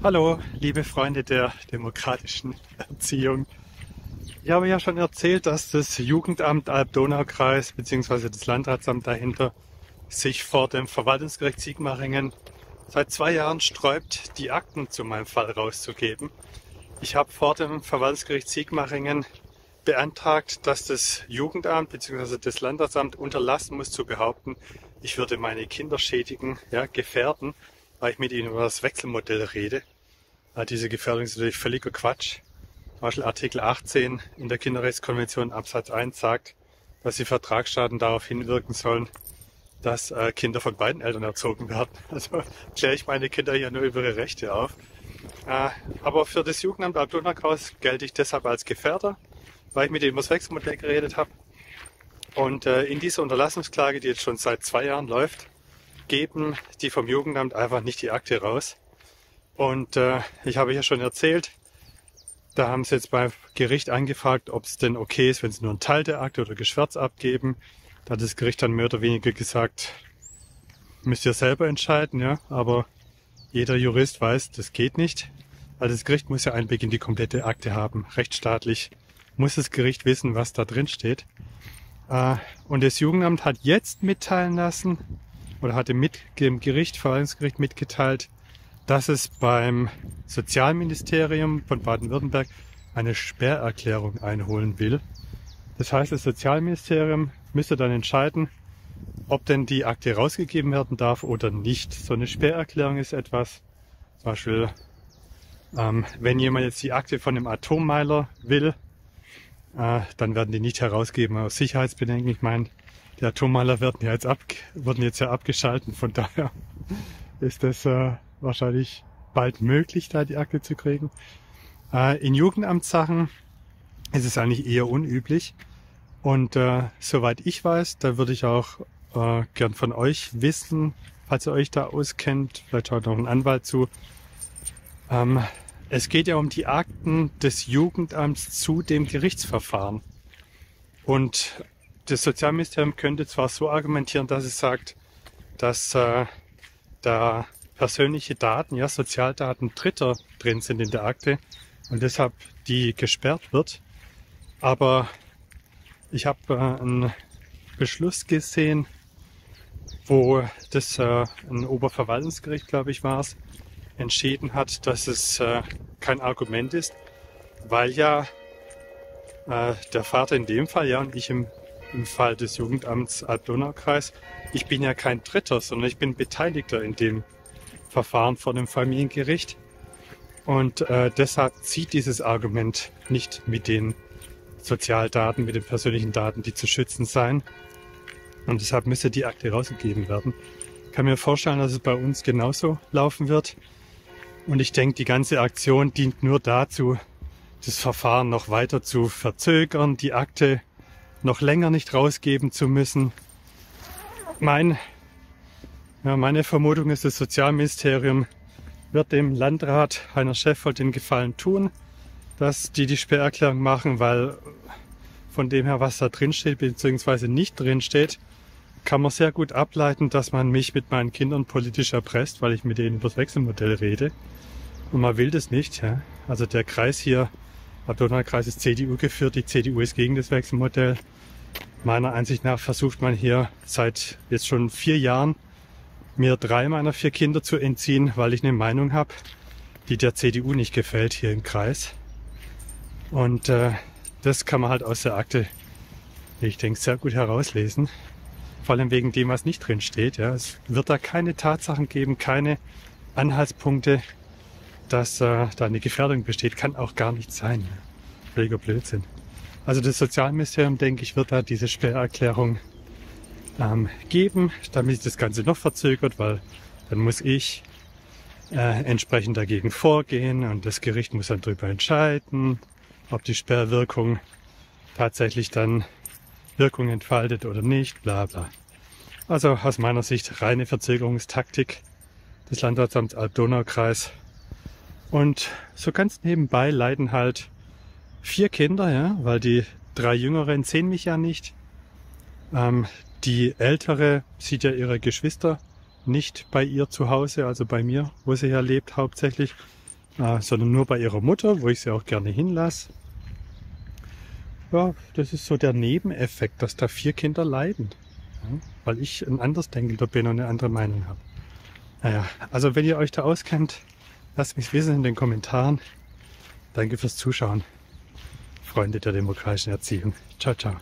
Hallo, liebe Freunde der demokratischen Erziehung. Ich habe ja schon erzählt, dass das Jugendamt Alb-Donau-Kreis bzw. das Landratsamt dahinter sich vor dem Verwaltungsgericht Sigmaringen seit zwei Jahren sträubt, die Akten zu meinem Fall rauszugeben. Ich habe vor dem Verwaltungsgericht Sigmaringen beantragt, dass das Jugendamt bzw. das Landratsamt unterlassen muss zu behaupten, ich würde meine Kinder schädigen, ja, gefährden weil ich mit ihnen über das Wechselmodell rede. Äh, diese Gefährdung ist natürlich völliger Quatsch. Zum Beispiel Artikel 18 in der Kinderrechtskonvention Absatz 1 sagt, dass die Vertragsstaaten darauf hinwirken sollen, dass äh, Kinder von beiden Eltern erzogen werden. Also kläre ich meine Kinder hier nur über ihre Rechte auf. Äh, aber für das Jugendamt Altona-Kraus gelte ich deshalb als Gefährder, weil ich mit ihnen über das Wechselmodell geredet habe. Und in dieser Unterlassungsklage, die jetzt schon seit zwei Jahren läuft, geben die vom Jugendamt einfach nicht die Akte raus. Und äh, ich habe ja schon erzählt, da haben sie jetzt beim Gericht angefragt, ob es denn okay ist, wenn sie nur einen Teil der Akte oder Geschwärz abgeben. Da hat das Gericht dann mehr oder weniger gesagt, müsst ihr selber entscheiden, ja. Aber jeder Jurist weiß, das geht nicht. Weil das Gericht muss ja Einblick in die komplette Akte haben. Rechtsstaatlich muss das Gericht wissen, was da drin steht. Äh, und das Jugendamt hat jetzt mitteilen lassen, oder hatte mit dem Gericht, Verwaltungsgericht mitgeteilt, dass es beim Sozialministerium von Baden-Württemberg eine Sperrerklärung einholen will. Das heißt, das Sozialministerium müsste dann entscheiden, ob denn die Akte rausgegeben werden darf oder nicht. So eine Sperrerklärung ist etwas, zum Beispiel, ähm, wenn jemand jetzt die Akte von einem Atommeiler will, äh, dann werden die nicht herausgeben aus Sicherheitsbedenken. Ich meine, die Atommeiler werden ja jetzt ab, wurden jetzt ja abgeschalten. Von daher ist es äh, wahrscheinlich bald möglich, da die Akte zu kriegen. Äh, in Jugendamtssachen ist es eigentlich eher unüblich. Und äh, soweit ich weiß, da würde ich auch äh, gern von euch wissen, falls ihr euch da auskennt, vielleicht auch noch ein Anwalt zu. Ähm, es geht ja um die Akten des Jugendamts zu dem Gerichtsverfahren. Und das Sozialministerium könnte zwar so argumentieren, dass es sagt, dass äh, da persönliche Daten, ja, Sozialdaten Dritter drin sind in der Akte und deshalb die gesperrt wird. Aber ich habe äh, einen Beschluss gesehen, wo das äh, ein Oberverwaltungsgericht, glaube ich, war es, entschieden hat, dass es äh, kein Argument ist, weil ja äh, der Vater in dem Fall, ja, und ich im im Fall des Jugendamts Alb-Donau-Kreis. Ich bin ja kein Dritter, sondern ich bin Beteiligter in dem Verfahren vor dem Familiengericht. Und äh, deshalb zieht dieses Argument nicht mit den Sozialdaten, mit den persönlichen Daten, die zu schützen sein. Und deshalb müsste die Akte rausgegeben werden. Ich kann mir vorstellen, dass es bei uns genauso laufen wird. Und ich denke, die ganze Aktion dient nur dazu, das Verfahren noch weiter zu verzögern, die Akte noch länger nicht rausgeben zu müssen. Mein, ja, meine Vermutung ist, das Sozialministerium wird dem Landrat Heiner Scheffold den Gefallen tun, dass die die Sperrerklärung machen, weil von dem her, was da drin steht bzw. nicht drin steht, kann man sehr gut ableiten, dass man mich mit meinen Kindern politisch erpresst, weil ich mit denen über das Wechselmodell rede. Und man will das nicht. Ja? Also der Kreis hier Donau-Kreis ist CDU geführt. Die CDU ist gegen das Wechselmodell. Meiner Ansicht nach versucht man hier seit jetzt schon vier Jahren mir drei meiner vier Kinder zu entziehen, weil ich eine Meinung habe, die der CDU nicht gefällt hier im Kreis. Und äh, das kann man halt aus der Akte, ich denke, sehr gut herauslesen. Vor allem wegen dem, was nicht drin steht. Ja. Es wird da keine Tatsachen geben, keine Anhaltspunkte, dass äh, da eine Gefährdung besteht, kann auch gar nicht sein. Völliger Blödsinn. Also das Sozialministerium, denke ich, wird da diese Sperrerklärung ähm, geben, damit sich das Ganze noch verzögert, weil dann muss ich äh, entsprechend dagegen vorgehen und das Gericht muss dann darüber entscheiden, ob die Sperrwirkung tatsächlich dann Wirkung entfaltet oder nicht, bla bla. Also aus meiner Sicht reine Verzögerungstaktik des Landratsamts Alb-Donau-Kreis und so ganz nebenbei leiden halt vier Kinder, ja, weil die drei Jüngeren sehen mich ja nicht. Ähm, die Ältere sieht ja ihre Geschwister nicht bei ihr zu Hause, also bei mir, wo sie ja lebt hauptsächlich, äh, sondern nur bei ihrer Mutter, wo ich sie auch gerne hinlasse. Ja, das ist so der Nebeneffekt, dass da vier Kinder leiden, ja, weil ich ein Andersdenkender bin und eine andere Meinung habe. Naja, also wenn ihr euch da auskennt, Lasst mich wissen in den Kommentaren. Danke fürs Zuschauen, Freunde der demokratischen Erziehung. Ciao, ciao.